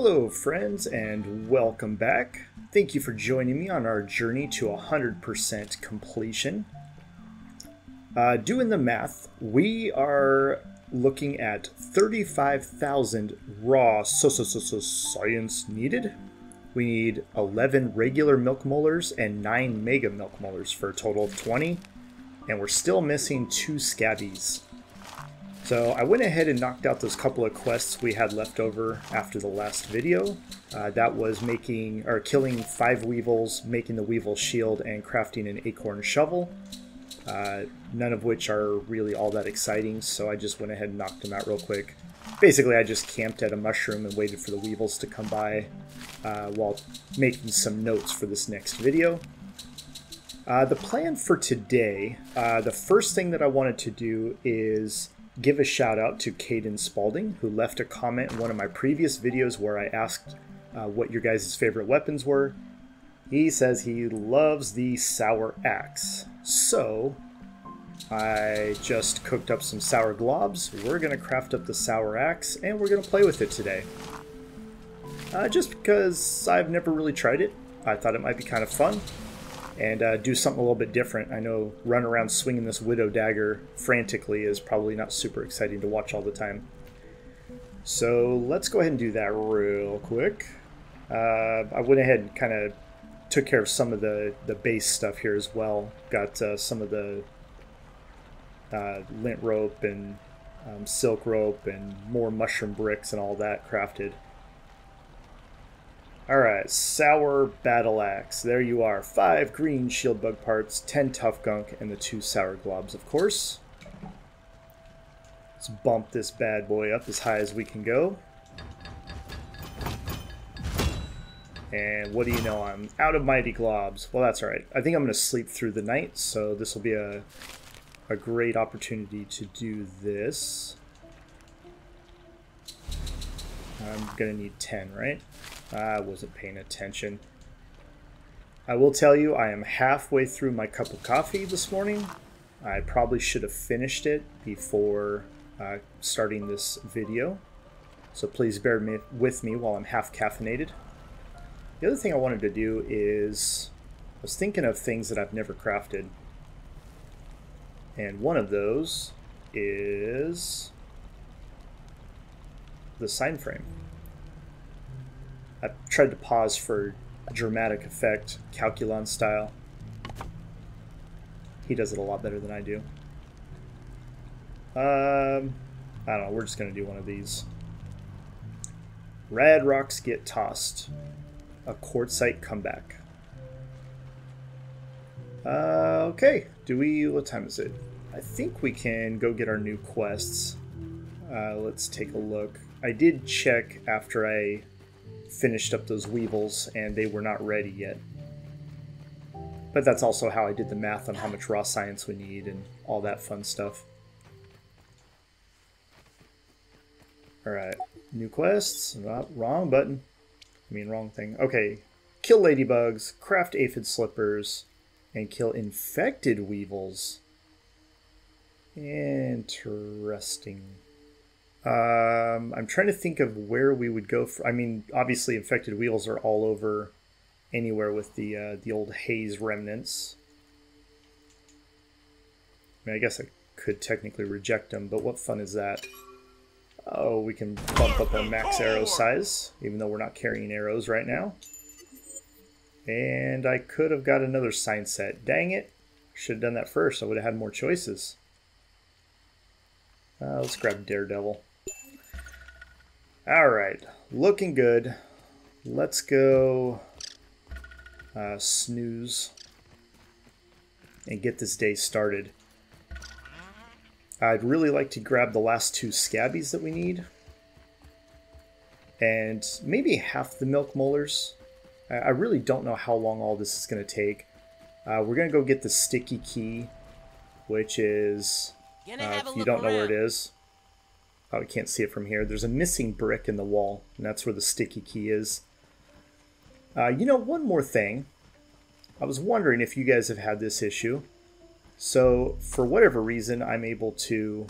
Hello, friends, and welcome back. Thank you for joining me on our journey to 100% completion. Uh, doing the math, we are looking at 35,000 raw so, so, so, so science needed. We need 11 regular milk molars and 9 mega milk molars for a total of 20. And we're still missing two scabbies. So I went ahead and knocked out those couple of quests we had left over after the last video. Uh, that was making or killing five weevils, making the weevil shield, and crafting an acorn shovel. Uh, none of which are really all that exciting, so I just went ahead and knocked them out real quick. Basically, I just camped at a mushroom and waited for the weevils to come by uh, while making some notes for this next video. Uh, the plan for today, uh, the first thing that I wanted to do is give a shout out to Caden Spalding, who left a comment in one of my previous videos where I asked uh, what your guys' favorite weapons were. He says he loves the Sour Axe. So, I just cooked up some sour globs. We're going to craft up the Sour Axe, and we're going to play with it today. Uh, just because I've never really tried it, I thought it might be kind of fun and uh, do something a little bit different. I know run around swinging this widow dagger frantically is probably not super exciting to watch all the time. So let's go ahead and do that real quick. Uh, I went ahead and kind of took care of some of the, the base stuff here as well. Got uh, some of the uh, lint rope and um, silk rope and more mushroom bricks and all that crafted. Alright, Sour Battle Axe. There you are. Five green shield bug parts, ten tough gunk, and the two sour globs, of course. Let's bump this bad boy up as high as we can go. And what do you know? I'm out of mighty globs. Well, that's alright. I think I'm going to sleep through the night, so this will be a, a great opportunity to do this. I'm going to need 10, right? I wasn't paying attention. I will tell you, I am halfway through my cup of coffee this morning. I probably should have finished it before uh, starting this video. So please bear me with me while I'm half caffeinated. The other thing I wanted to do is, I was thinking of things that I've never crafted. And one of those is the sign frame. I tried to pause for dramatic effect, Calculon style. He does it a lot better than I do. Um, I don't know, we're just going to do one of these. Rad rocks get tossed. A quartzite comeback. Uh, okay, do we, what time is it? I think we can go get our new quests. Uh, let's take a look. I did check after I finished up those weevils and they were not ready yet. But that's also how I did the math on how much raw science we need and all that fun stuff. Alright, new quests. Oh, wrong button. I mean, wrong thing. Okay, kill ladybugs, craft aphid slippers, and kill infected weevils. Interesting. Um, I'm trying to think of where we would go. For, I mean, obviously, infected weevils are all over anywhere with the uh, the old haze remnants. I mean, I guess I could technically reject them, but what fun is that? Oh, we can bump up our max arrow size, even though we're not carrying arrows right now. And I could have got another sign set. Dang it. Should have done that first. I would have had more choices. Uh, let's grab Daredevil. All right, looking good. Let's go uh, snooze and get this day started. I'd really like to grab the last two scabbies that we need. And maybe half the milk molars. I really don't know how long all this is going to take. Uh, we're going to go get the sticky key, which is, uh, if you don't know where it is, Oh, I can't see it from here. There's a missing brick in the wall, and that's where the sticky key is. Uh, you know, one more thing. I was wondering if you guys have had this issue. So, for whatever reason, I'm able to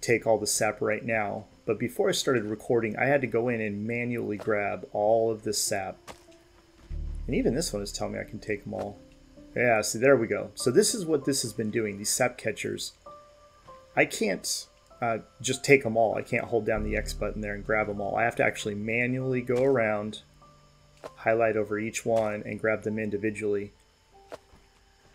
take all the sap right now, but before I started recording, I had to go in and manually grab all of this sap. And even this one is telling me I can take them all. Yeah, see, there we go. So this is what this has been doing, these sap catchers. I can't uh, just take them all. I can't hold down the X button there and grab them all. I have to actually manually go around, highlight over each one, and grab them individually.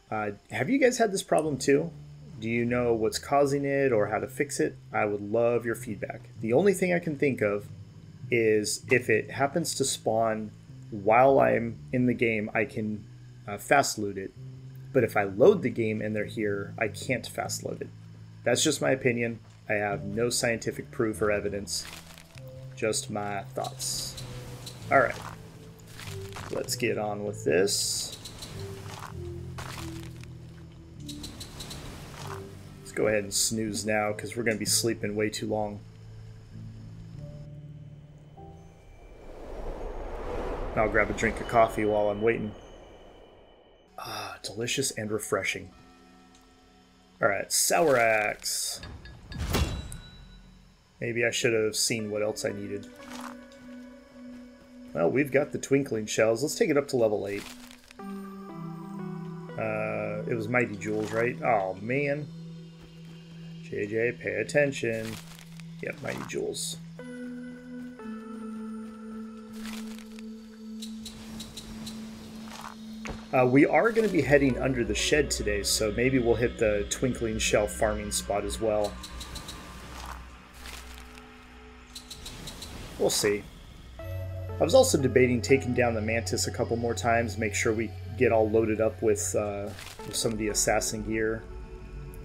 Uh, have you guys had this problem too? Do you know what's causing it or how to fix it? I would love your feedback. The only thing I can think of is if it happens to spawn while I'm in the game, I can uh, fast loot it. But if I load the game and they're here, I can't fast load it. That's just my opinion. I have no scientific proof or evidence, just my thoughts. Alright, let's get on with this. Let's go ahead and snooze now because we're going to be sleeping way too long. I'll grab a drink of coffee while I'm waiting. Ah, delicious and refreshing. Alright, Sour Axe. Maybe I should have seen what else I needed. Well, we've got the Twinkling Shells. Let's take it up to level 8. Uh, it was Mighty Jewels, right? Oh, man. JJ, pay attention. Yep, Mighty Jewels. Uh, we are going to be heading under the shed today, so maybe we'll hit the Twinkling Shell farming spot as well. We'll see. I was also debating taking down the Mantis a couple more times, make sure we get all loaded up with, uh, with some of the assassin gear.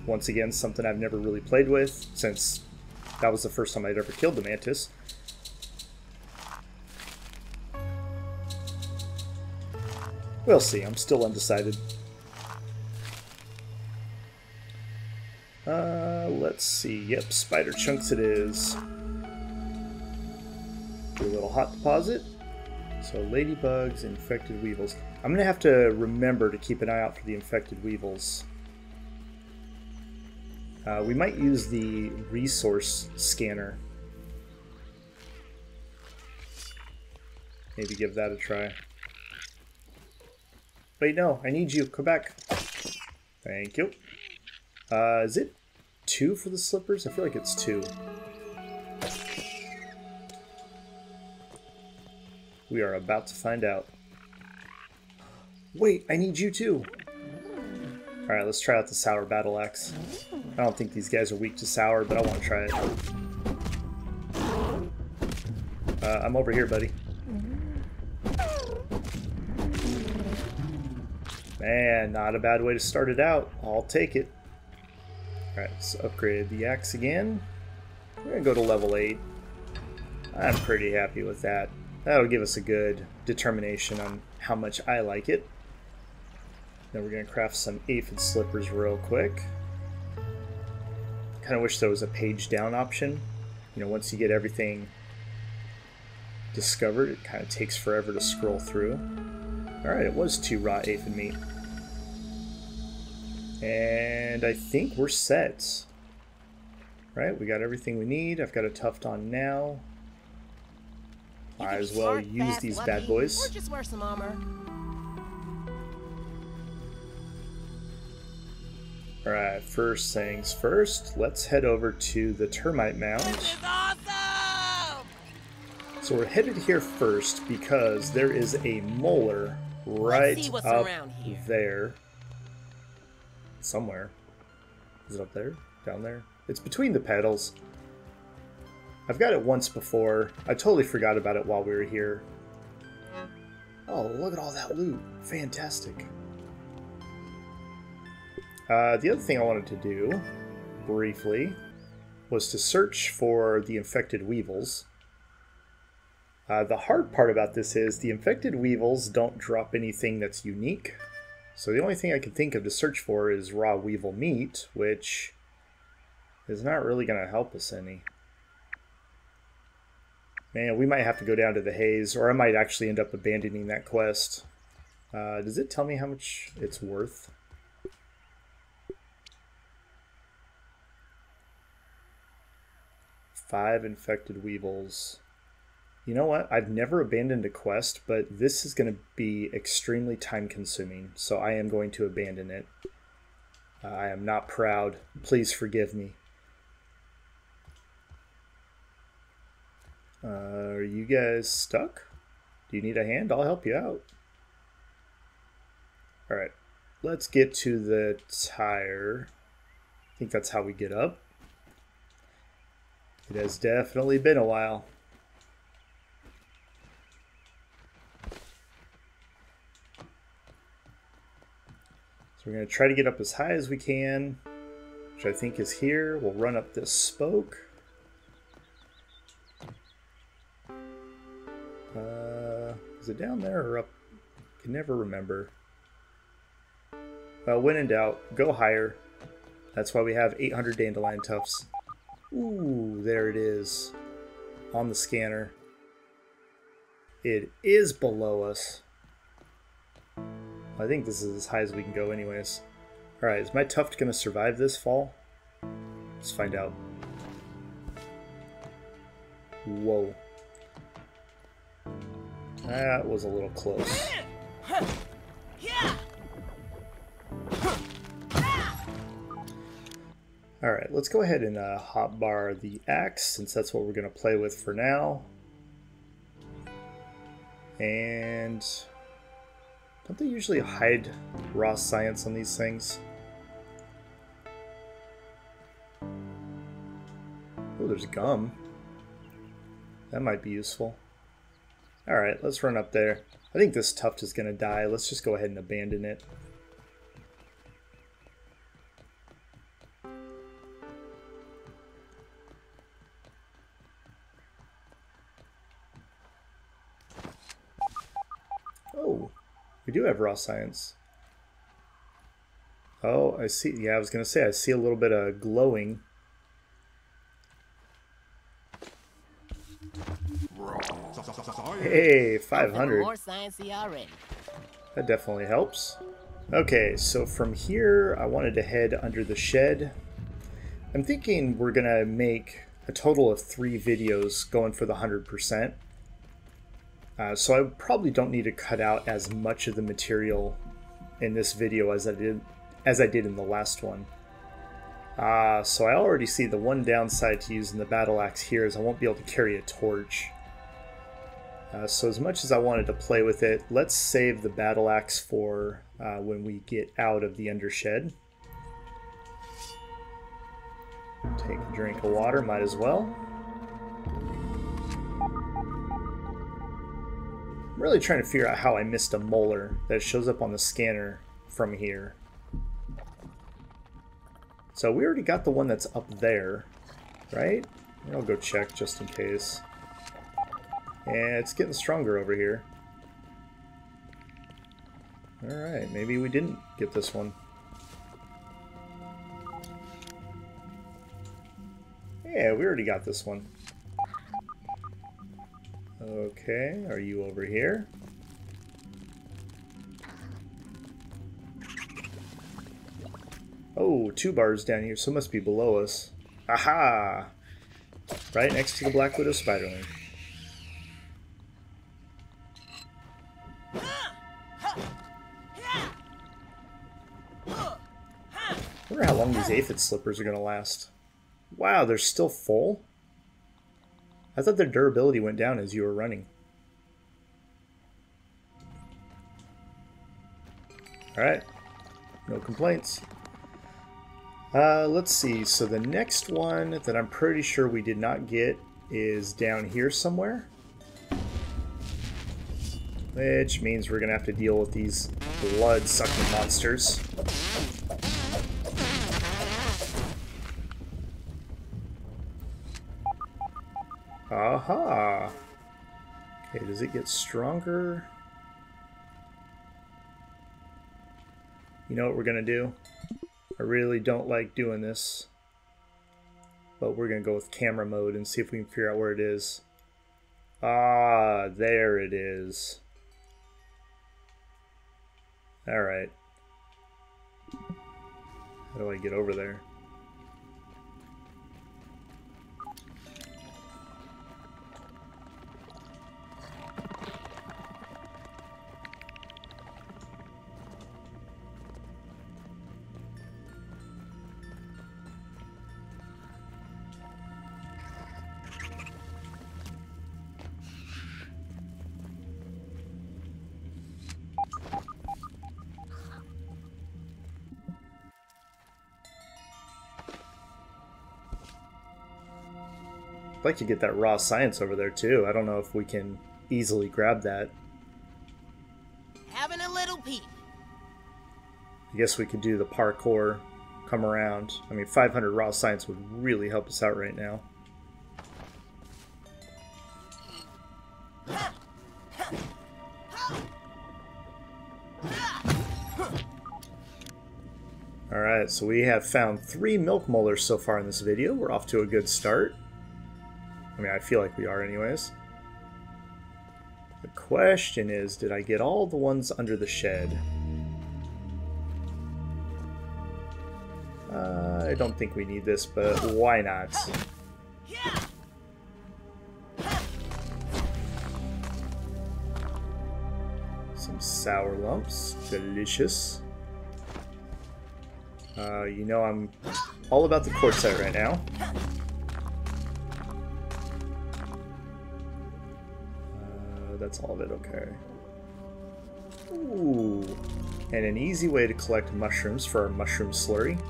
Once again, something I've never really played with, since that was the first time I'd ever killed the Mantis. We'll see, I'm still undecided. Uh, let's see, yep, spider chunks it is. Little hot deposit. So ladybugs, infected weevils. I'm gonna have to remember to keep an eye out for the infected weevils. Uh, we might use the resource scanner. Maybe give that a try. Wait, no, I need you. Come back. Thank you. Uh, is it two for the slippers? I feel like it's two. We are about to find out. Wait, I need you too. Alright, let's try out the Sour Battle Axe. I don't think these guys are weak to Sour, but I want to try it. Uh, I'm over here, buddy. Man, not a bad way to start it out. I'll take it. Alright, let's upgrade the axe again. We're going to go to level 8. I'm pretty happy with that. That'll give us a good determination on how much I like it. Then we're going to craft some aphid slippers real quick. Kind of wish there was a page down option. You know, once you get everything discovered, it kind of takes forever to scroll through. Alright, it was two raw aphid meat. And I think we're set. Right, we got everything we need. I've got a tuft on now. Might as well smart, use fast, these lucky, bad boys. Or just wear some armor. Alright, first things first, let's head over to the termite mound. Awesome! So we're headed here first because there is a molar right up there. Somewhere. Is it up there? Down there? It's between the petals. I've got it once before. I totally forgot about it while we were here. Oh, look at all that loot. Fantastic. Uh, the other thing I wanted to do, briefly, was to search for the infected weevils. Uh, the hard part about this is the infected weevils don't drop anything that's unique. So the only thing I can think of to search for is raw weevil meat, which is not really going to help us any. Man, we might have to go down to the haze, or I might actually end up abandoning that quest. Uh, does it tell me how much it's worth? Five infected weevils. You know what? I've never abandoned a quest, but this is going to be extremely time consuming, so I am going to abandon it. Uh, I am not proud. Please forgive me. Uh, are you guys stuck? Do you need a hand? I'll help you out. Alright, let's get to the tire. I think that's how we get up. It has definitely been a while. So we're going to try to get up as high as we can, which I think is here. We'll run up this spoke. It down there or up? Can never remember. Well, when in doubt, go higher. That's why we have 800 dandelion tufts. Ooh, there it is on the scanner. It is below us. I think this is as high as we can go anyways. Alright, is my tuft going to survive this fall? Let's find out. Whoa. That was a little close. Alright, let's go ahead and uh, hotbar the axe, since that's what we're going to play with for now. And... Don't they usually hide raw science on these things? Oh, there's gum. That might be useful. Alright, let's run up there. I think this tuft is going to die. Let's just go ahead and abandon it. Oh, we do have raw science. Oh, I see. Yeah, I was going to say, I see a little bit of glowing. Hey, 500. More sciencey already. That definitely helps. Okay, so from here, I wanted to head under the shed. I'm thinking we're going to make a total of three videos going for the 100%. Uh, so I probably don't need to cut out as much of the material in this video as I did as I did in the last one. Uh, so I already see the one downside to using the battle axe here is I won't be able to carry a torch. Uh, so as much as I wanted to play with it, let's save the battle axe for uh, when we get out of the undershed. Take a drink of water, might as well. I'm really trying to figure out how I missed a molar that shows up on the scanner from here. So we already got the one that's up there, right? I'll go check just in case. And it's getting stronger over here. Alright, maybe we didn't get this one. Yeah, we already got this one. Okay, are you over here? Oh, two bars down here, so it must be below us. Aha! Right next to the Black Widow Spiderling. These aphid slippers are going to last. Wow, they're still full? I thought their durability went down as you were running. Alright, no complaints. Uh, let's see, so the next one that I'm pretty sure we did not get is down here somewhere. Which means we're going to have to deal with these blood-sucking monsters. Aha! Okay, does it get stronger? You know what we're gonna do? I really don't like doing this. But we're gonna go with camera mode and see if we can figure out where it is. Ah, there it is. Alright. How do I get over there? I'd like to get that raw science over there too. I don't know if we can easily grab that. Having a little peep. I guess we could do the parkour, come around. I mean, 500 raw science would really help us out right now. Alright, so we have found three milk molars so far in this video. We're off to a good start. I mean, I feel like we are anyways. The question is, did I get all the ones under the shed? Uh, I don't think we need this, but why not? Some sour lumps, delicious. Uh, you know I'm all about the quartzite right now. That's all of it, okay. Ooh, and an easy way to collect mushrooms for our mushroom slurry.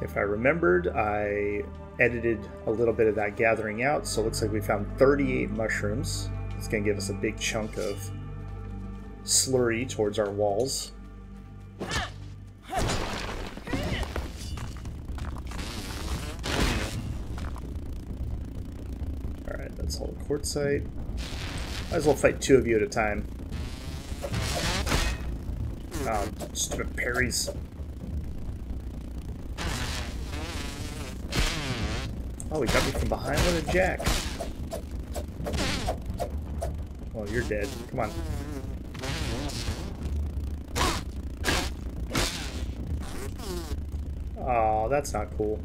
If I remembered, I edited a little bit of that gathering out, so it looks like we found 38 mushrooms. It's going to give us a big chunk of slurry towards our walls. Alright, that's all the quartzite. Might as well fight two of you at a time. Oh, stupid parries. Oh, he got me from behind with a jack. Well, you're dead. Come on. Oh, that's not cool.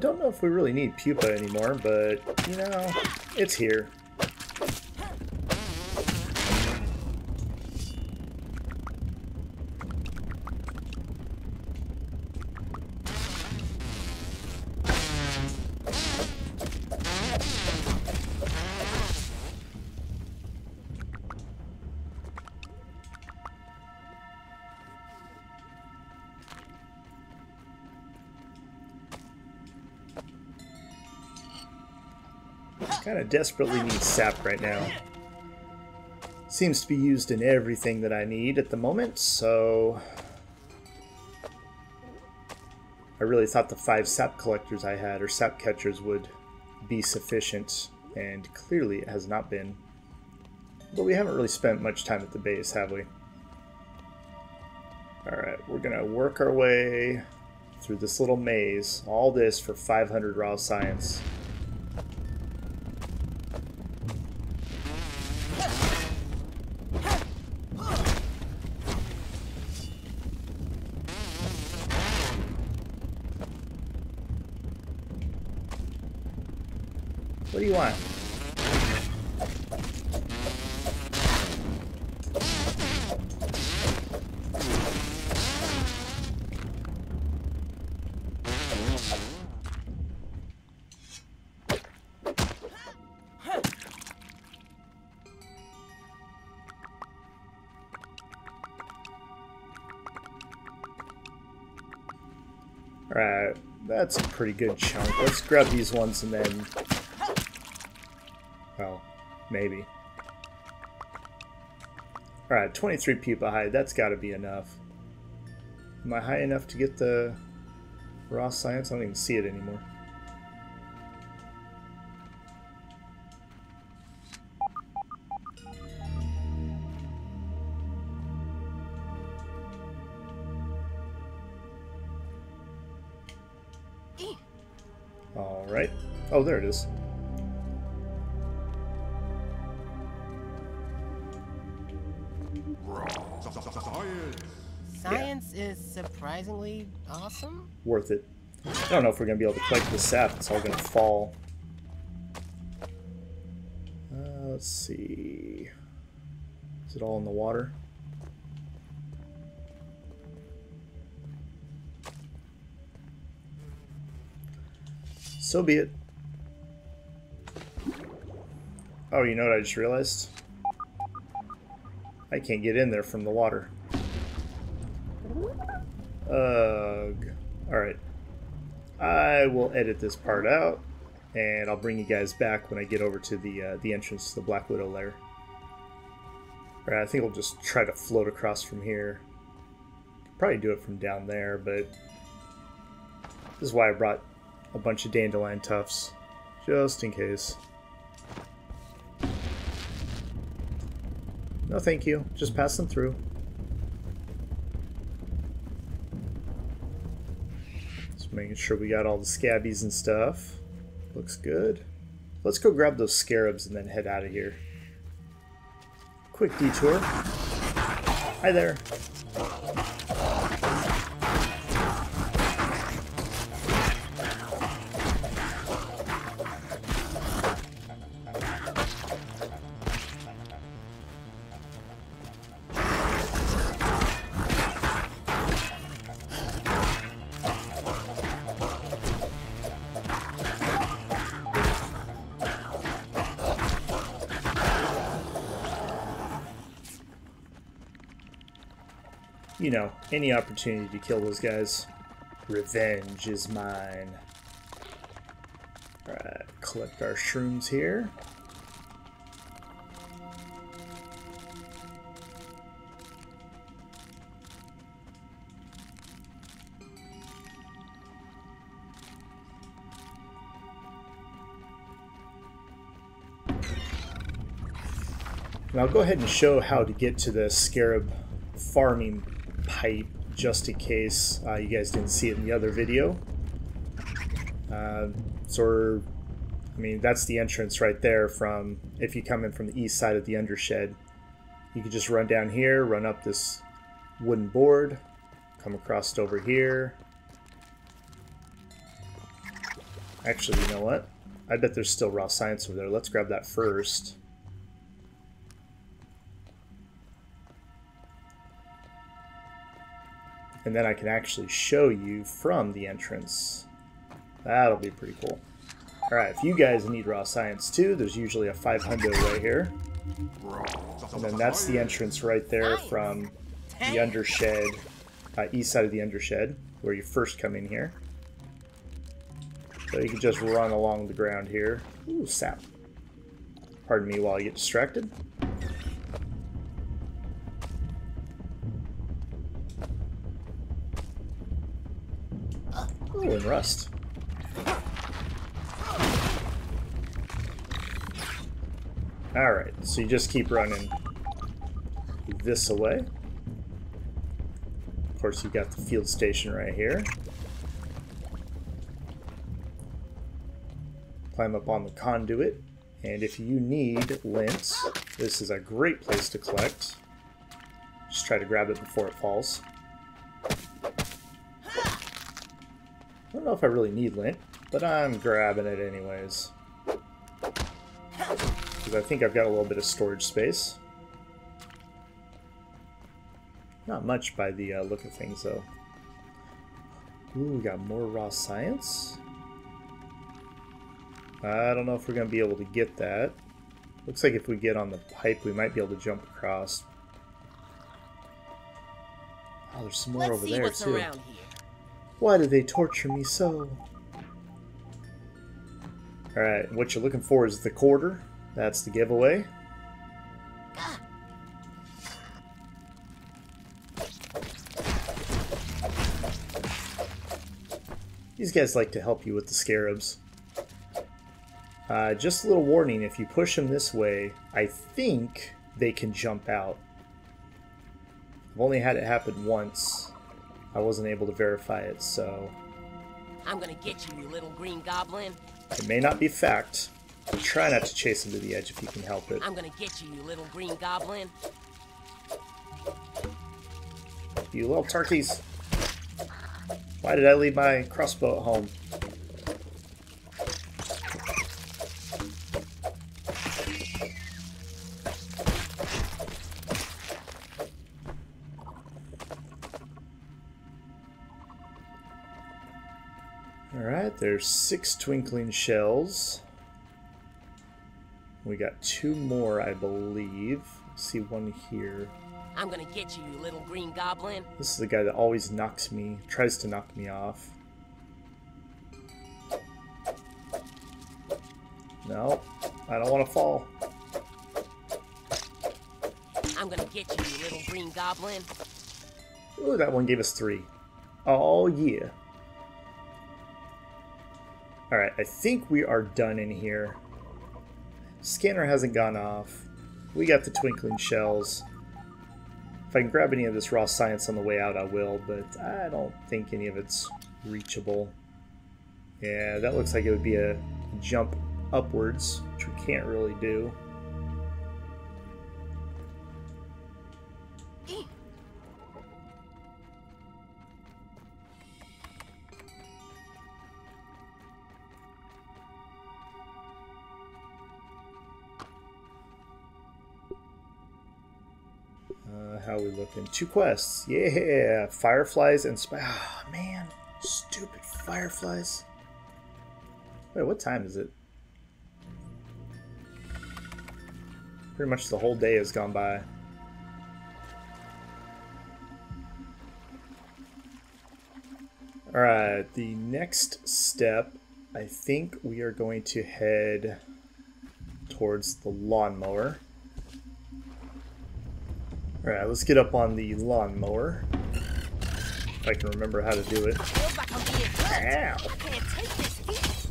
Don't know if we really need pupa anymore, but, you know, it's here. Kind of desperately need sap right now. Seems to be used in everything that I need at the moment, so... I really thought the five sap collectors I had, or sap catchers, would be sufficient, and clearly it has not been. But we haven't really spent much time at the base, have we? Alright, we're gonna work our way through this little maze. All this for 500 raw science. Pretty good chunk. Let's grab these ones and then well, maybe. Alright, 23 pupa high. That's got to be enough. Am I high enough to get the raw science? I don't even see it anymore. Oh, there it is. Science is surprisingly awesome. Worth it. I don't know if we're going to be able to collect the sap. It's all going to fall. Uh, let's see. Is it all in the water? So be it. Oh, you know what I just realized? I can't get in there from the water. Ugh. Alright. I will edit this part out, and I'll bring you guys back when I get over to the uh, the entrance to the Black Widow lair. Alright, I think I'll just try to float across from here. Probably do it from down there, but this is why I brought a bunch of dandelion tufts, just in case. No, thank you. Just pass them through. Just making sure we got all the scabbies and stuff. Looks good. Let's go grab those scarabs and then head out of here. Quick detour. Hi there. You know, any opportunity to kill those guys. Revenge is mine. Alright, collect our shrooms here. Now I'll go ahead and show how to get to the scarab farming just in case uh, you guys didn't see it in the other video. Uh, so, I mean, that's the entrance right there from, if you come in from the east side of the undershed. You can just run down here, run up this wooden board, come across over here. Actually, you know what? I bet there's still raw science over there. Let's grab that first. And then I can actually show you from the entrance. That'll be pretty cool. Alright, if you guys need raw science too, there's usually a 500 right here. And then that's the entrance right there from the undershed, uh, east side of the undershed, where you first come in here. So you can just run along the ground here. Ooh, sap. Pardon me while I get distracted. And rust. Alright, so you just keep running this away. Of course, you've got the field station right here. Climb up on the conduit, and if you need lint, this is a great place to collect. Just try to grab it before it falls. I don't know if I really need lint, but I'm grabbing it anyways. Because I think I've got a little bit of storage space. Not much by the uh, look of things, though. Ooh, we got more raw science. I don't know if we're going to be able to get that. Looks like if we get on the pipe, we might be able to jump across. Oh, there's some more Let's over see there, what's too. around here. Why do they torture me so? Alright, what you're looking for is the quarter. That's the giveaway. These guys like to help you with the scarabs. Uh, just a little warning, if you push them this way, I think they can jump out. I've only had it happen once. I wasn't able to verify it, so I'm gonna get you, you little green goblin. it may not be fact. But try not to chase him to the edge if you can help it. I'm gonna get you, you little green goblin. You little turkeys! Why did I leave my crossbow at home? There's six twinkling shells. We got two more, I believe. See one here. I'm gonna get you, you little green goblin. This is the guy that always knocks me, tries to knock me off. No, I don't want to fall. I'm gonna get you, you little green goblin. Ooh, that one gave us three. Oh, yeah. Alright, I think we are done in here. Scanner hasn't gone off. We got the twinkling shells. If I can grab any of this raw science on the way out, I will, but I don't think any of it's reachable. Yeah, that looks like it would be a jump upwards, which we can't really do. We looking? Two quests. Yeah, fireflies and sp- ah, man, stupid fireflies. Wait, what time is it? Pretty much the whole day has gone by. Alright, the next step, I think we are going to head towards the lawnmower. Alright, let's get up on the lawnmower. If I can remember how to do it. Feels like I'm being touched. Ow! I can't take this heat.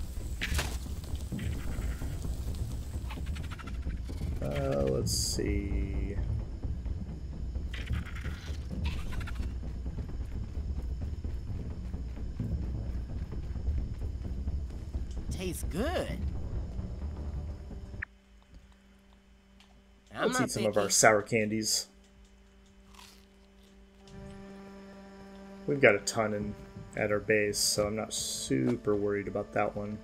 Uh, let's see. Tastes good. I'm Let's eat some of our sour candies. We've got a ton in, at our base, so I'm not super worried about that one.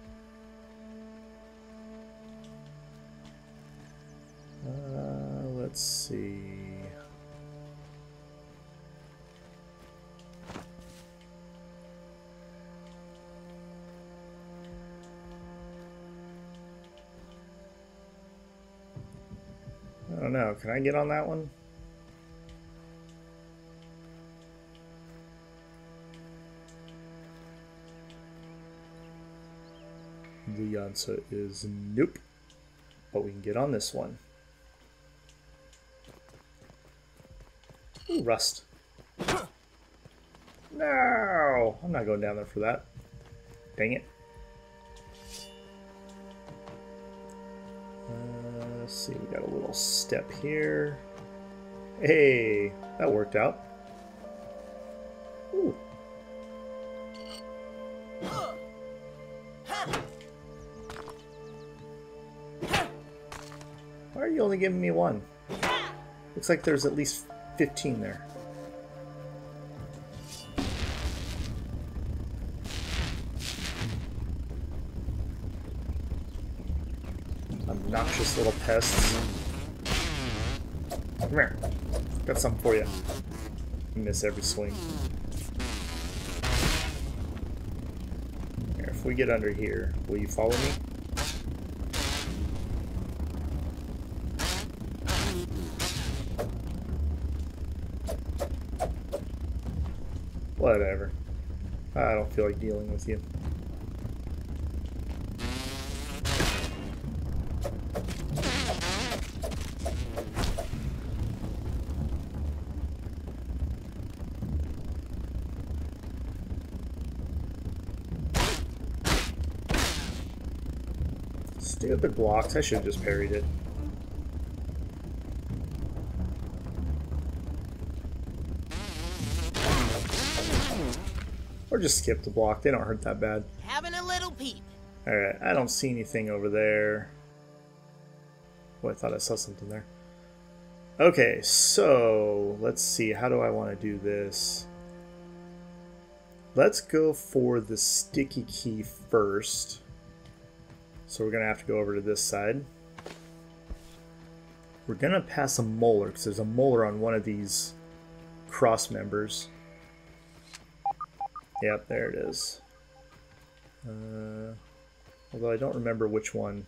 Uh, let's see. I don't know. Can I get on that one? The answer is nope. But we can get on this one. Ooh, rust. No! I'm not going down there for that. Dang it. Uh, let's see, we got a little step here. Hey, that worked out. One? Looks like there's at least 15 there. Obnoxious little pests. Come here. Got something for you. Miss every swing. Here, if we get under here, will you follow me? Whatever. I don't feel like dealing with you. Stupid blocks. I should have just parried it. Or just skip the block. They don't hurt that bad. Having a little peep. Alright, I don't see anything over there. Oh, I thought I saw something there. Okay, so let's see. How do I want to do this? Let's go for the sticky key first. So we're going to have to go over to this side. We're going to pass a molar because there's a molar on one of these cross members. Yep, there it is. Uh, although I don't remember which one.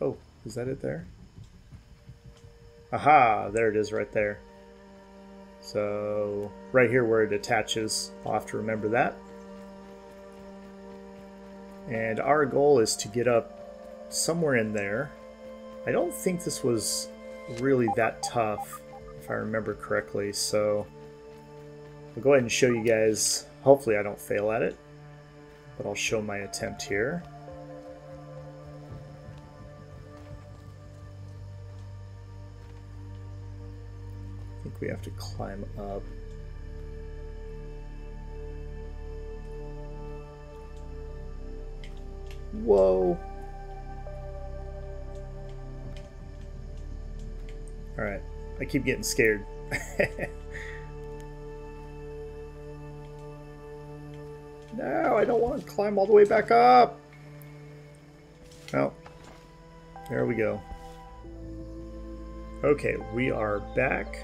Oh, is that it there? Aha, there it is right there. So, right here where it attaches, I'll have to remember that. And our goal is to get up somewhere in there. I don't think this was really that tough, if I remember correctly, so I'll go ahead and show you guys. Hopefully I don't fail at it, but I'll show my attempt here. I think we have to climb up. Whoa. Alright, I keep getting scared. no, I don't want to climb all the way back up. Oh, there we go. Okay, we are back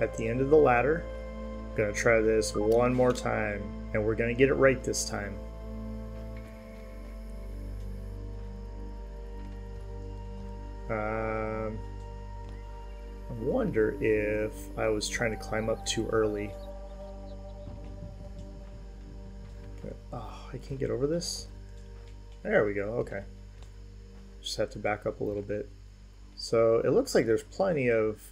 at the end of the ladder. I'm Gonna try this one more time, and we're gonna get it right this time. Um, I wonder if I was trying to climb up too early. I can't get over this? There we go, okay. Just have to back up a little bit. So it looks like there's plenty of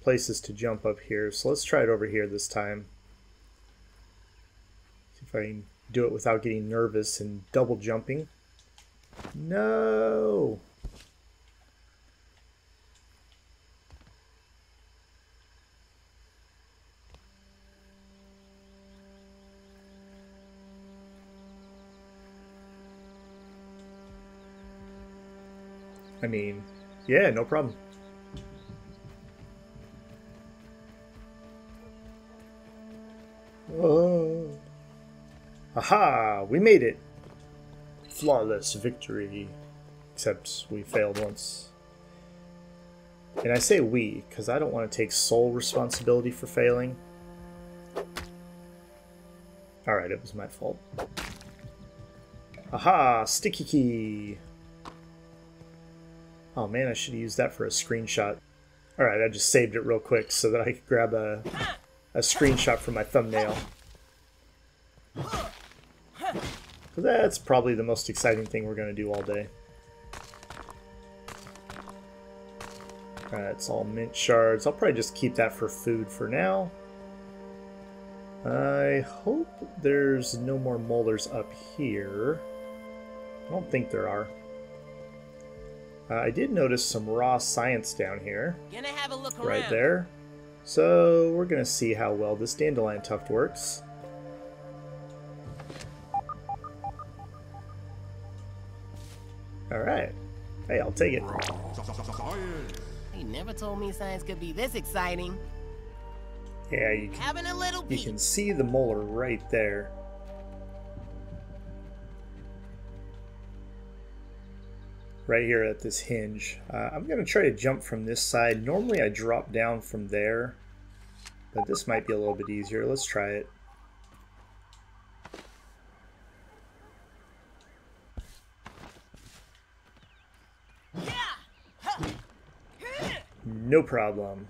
places to jump up here, so let's try it over here this time. See if I can do it without getting nervous and double jumping. No! I mean, yeah, no problem. Oh. Aha! We made it! Flawless victory. Except we failed once. And I say we, because I don't want to take sole responsibility for failing. Alright, it was my fault. Aha! Sticky key! Oh man, I should have used that for a screenshot. Alright, I just saved it real quick so that I could grab a, a screenshot for my thumbnail. That's probably the most exciting thing we're going to do all day. Alright, it's all mint shards. I'll probably just keep that for food for now. I hope there's no more molars up here. I don't think there are. Uh, I did notice some raw science down here. Gonna have a look right around. there. So we're going to see how well this dandelion tuft works. Alright. Hey, I'll take it. He never told me science could be this exciting. Yeah, you can, Having a little you can see the molar right there. Right here at this hinge. Uh, I'm going to try to jump from this side. Normally I drop down from there, but this might be a little bit easier. Let's try it. No problem.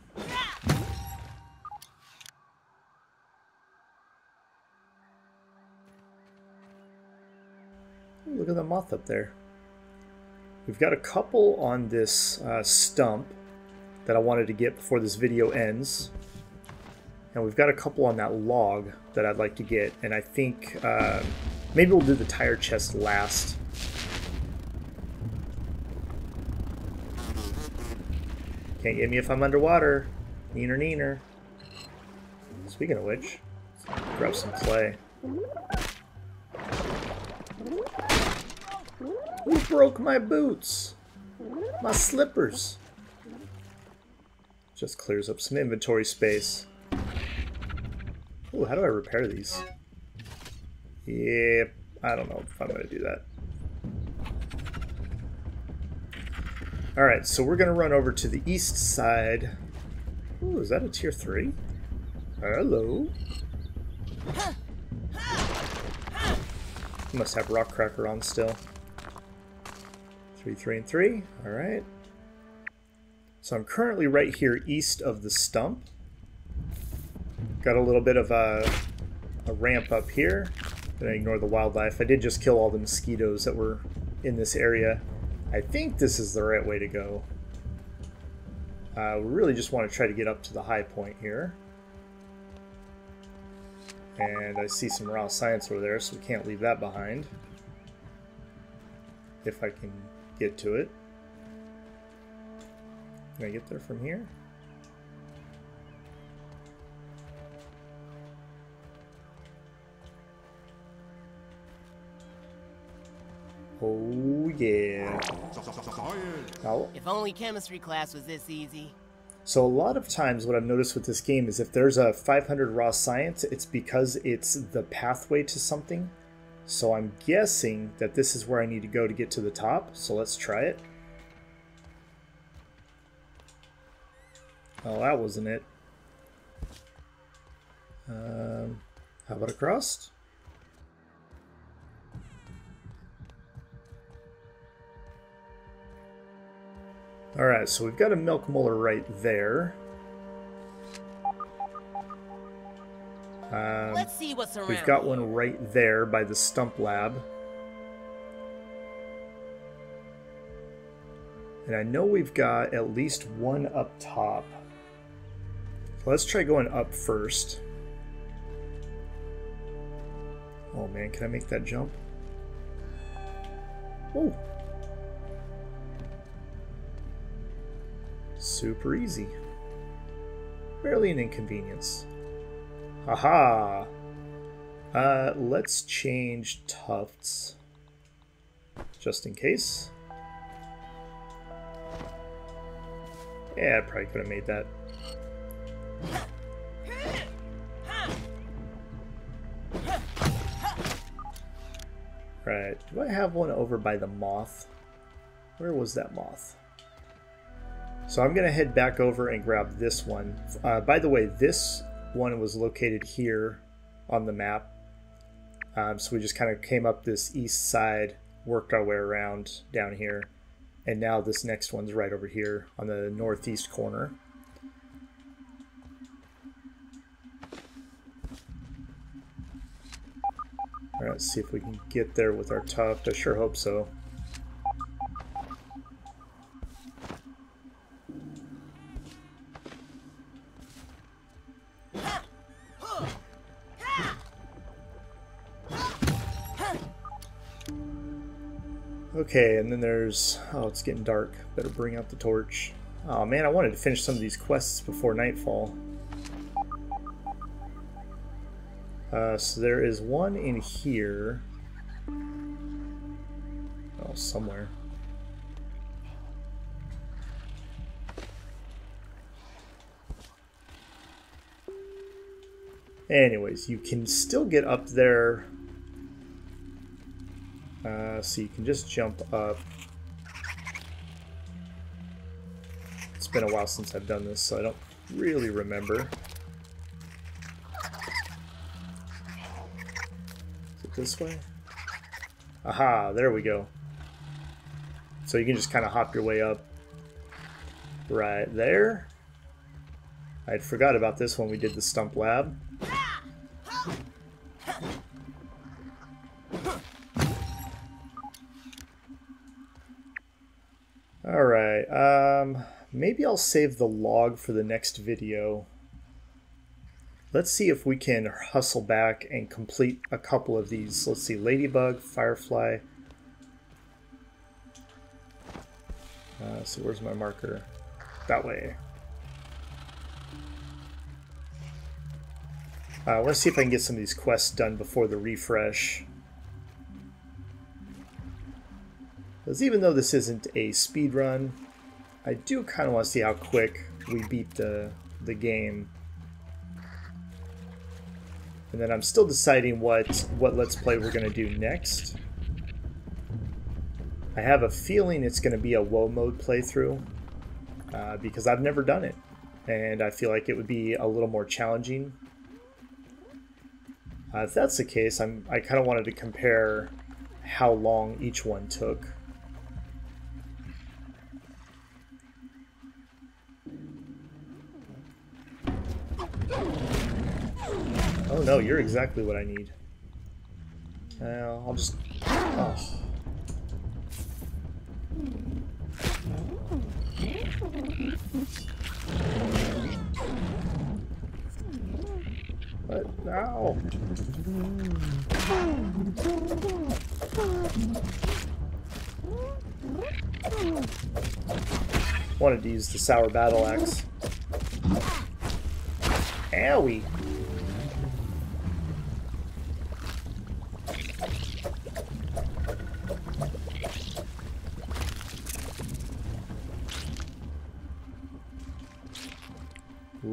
Look at the moth up there. We've got a couple on this uh, stump that I wanted to get before this video ends. And we've got a couple on that log that I'd like to get. And I think uh, maybe we'll do the tire chest last. Can't get me if I'm underwater. Neener, neener. Speaking of which, grab some clay. Who broke my boots? My slippers. Just clears up some inventory space. Ooh, how do I repair these? Yep, I don't know if I'm going to do that. Alright, so we're going to run over to the east side. Ooh, is that a tier 3? Hello. Must have rock cracker on still. Three, three, and three. All right. So I'm currently right here east of the stump. Got a little bit of a, a ramp up here. Gonna ignore the wildlife. I did just kill all the mosquitoes that were in this area. I think this is the right way to go. Uh, we really just want to try to get up to the high point here. And I see some raw science over there, so we can't leave that behind. If I can get to it. Can I get there from here? Oh yeah. Oh. If only chemistry class was this easy. So a lot of times what I've noticed with this game is if there's a 500 raw science, it's because it's the pathway to something. So I'm guessing that this is where I need to go to get to the top. So let's try it. Oh, that wasn't it. Um, how about across? Alright, so we've got a milk molar right there. Um, Let's see what's around. We've got one right there by the stump lab. And I know we've got at least one up top. So let's try going up first. Oh man, can I make that jump? Oh, Super easy. Barely an inconvenience. Haha! Uh, let's change tufts. Just in case. Yeah, I probably could have made that. Right, do I have one over by the moth? Where was that moth? So I'm going to head back over and grab this one. Uh, by the way, this one was located here on the map. Um, so we just kind of came up this east side, worked our way around down here, and now this next one's right over here on the northeast corner. All right, let's see if we can get there with our tuft. I sure hope so. Okay, and then there's... Oh, it's getting dark. Better bring out the torch. Oh man, I wanted to finish some of these quests before nightfall. Uh, so there is one in here. Oh, somewhere. Anyways, you can still get up there uh, so you can just jump up. It's been a while since I've done this, so I don't really remember. Is it this way? Aha, there we go. So you can just kind of hop your way up right there. I'd forgot about this when we did the stump lab. I'll save the log for the next video. Let's see if we can hustle back and complete a couple of these. Let's see, Ladybug, Firefly. Uh, so where's my marker? That way. Uh, let's see if I can get some of these quests done before the refresh. Because even though this isn't a speed run, I do kind of want to see how quick we beat the, the game. And then I'm still deciding what, what Let's Play we're going to do next. I have a feeling it's going to be a Whoa mode playthrough, uh, because I've never done it. And I feel like it would be a little more challenging. Uh, if that's the case, I'm, I kind of wanted to compare how long each one took. No, you're exactly what I need. Uh, I'll just... Oh. What? No! Wanted to use the sour battle axe. Owie!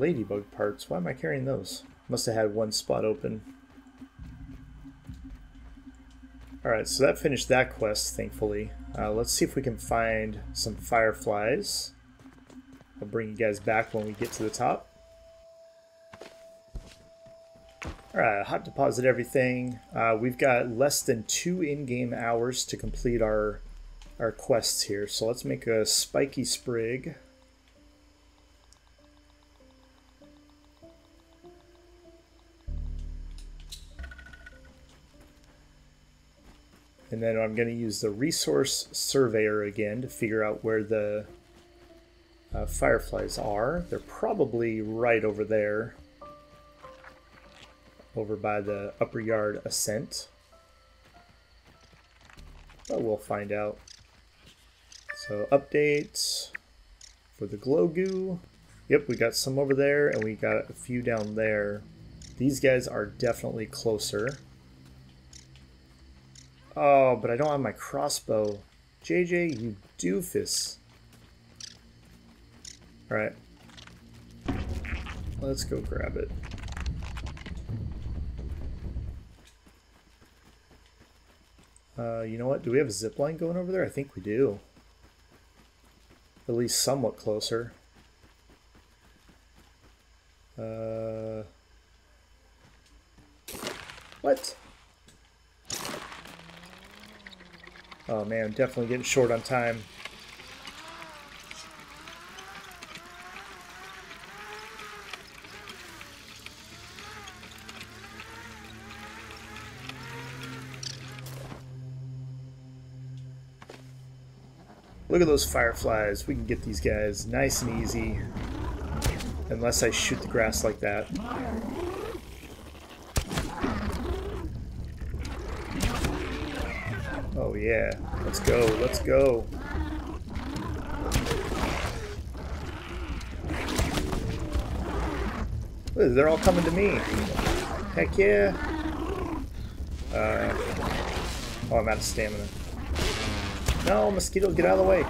Ladybug parts. Why am I carrying those? Must have had one spot open. Alright, so that finished that quest, thankfully. Uh, let's see if we can find some fireflies. I'll bring you guys back when we get to the top. Alright, hot deposit everything. Uh, we've got less than two in-game hours to complete our our quests here. So let's make a spiky sprig. And then I'm going to use the resource surveyor again to figure out where the uh, fireflies are. They're probably right over there, over by the upper yard ascent. But we'll find out. So updates for the glow goo. Yep, we got some over there and we got a few down there. These guys are definitely closer. Oh, but I don't have my crossbow. JJ, you doofus. Alright. Let's go grab it. Uh, you know what? Do we have a zip line going over there? I think we do. At least somewhat closer. Uh... What? Oh man, definitely getting short on time. Look at those fireflies. We can get these guys nice and easy. Unless I shoot the grass like that. Oh yeah, let's go, let's go. They're all coming to me. Heck yeah. Uh, oh, I'm out of stamina. No, mosquitoes, get out of the way.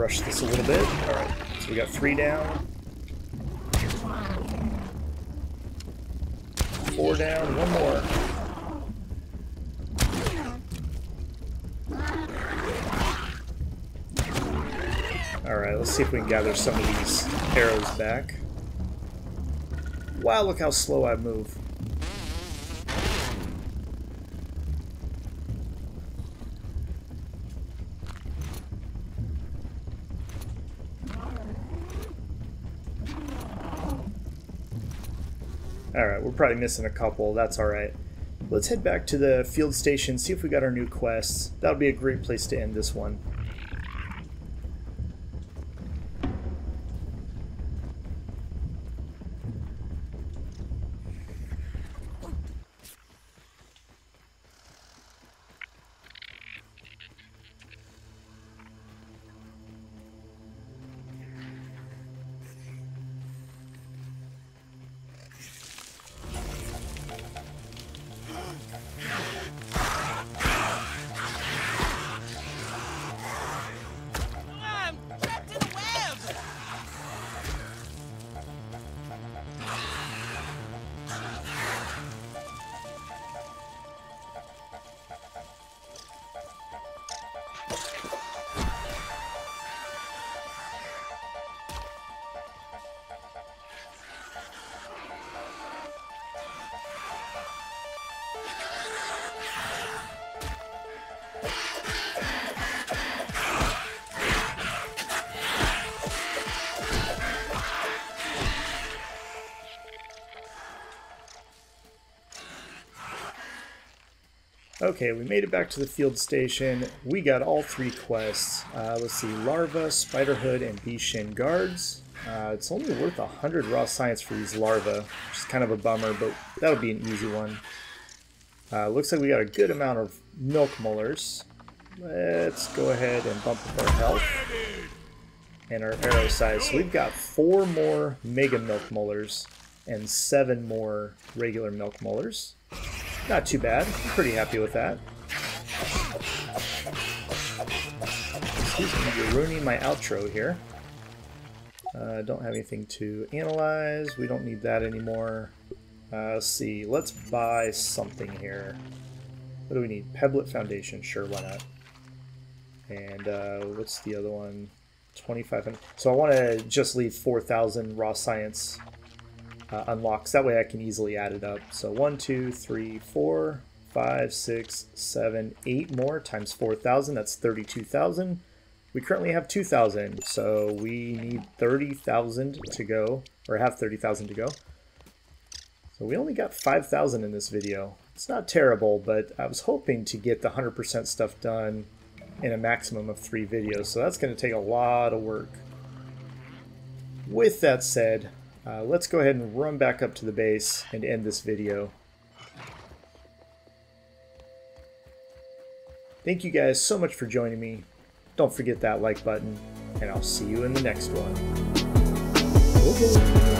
Rushed this a little bit. Alright, so we got three down. Four down, one more. Alright, let's see if we can gather some of these arrows back. Wow, look how slow I move. Alright, we're probably missing a couple. That's alright. Let's head back to the field station, see if we got our new quests. That would be a great place to end this one. Okay, we made it back to the field station. We got all three quests. Uh, let's see, Larva, Spiderhood, and Bishin Guards. Uh, it's only worth 100 raw science for these larvae, which is kind of a bummer, but that'll be an easy one. Uh, looks like we got a good amount of milk molars. Let's go ahead and bump up our health and our arrow size. So we've got four more mega milk molars and seven more regular milk molars. Not too bad. I'm pretty happy with that. Excuse me, you're ruining my outro here. Uh, don't have anything to analyze. We don't need that anymore. Uh, let's see. Let's buy something here. What do we need? Pebblet Foundation. Sure, why not? And uh, what's the other one? 2500. So I want to just leave 4,000 raw science uh, unlocks. That way I can easily add it up. So 1, 2, 3, 4, 5, 6, 7, 8 more times 4,000. That's 32,000. We currently have 2,000, so we need 30,000 to go, or have 30,000 to go. So we only got 5,000 in this video. It's not terrible, but I was hoping to get the 100% stuff done in a maximum of three videos, so that's going to take a lot of work. With that said, uh, let's go ahead and run back up to the base and end this video. Thank you guys so much for joining me. Don't forget that like button, and I'll see you in the next one. Okay.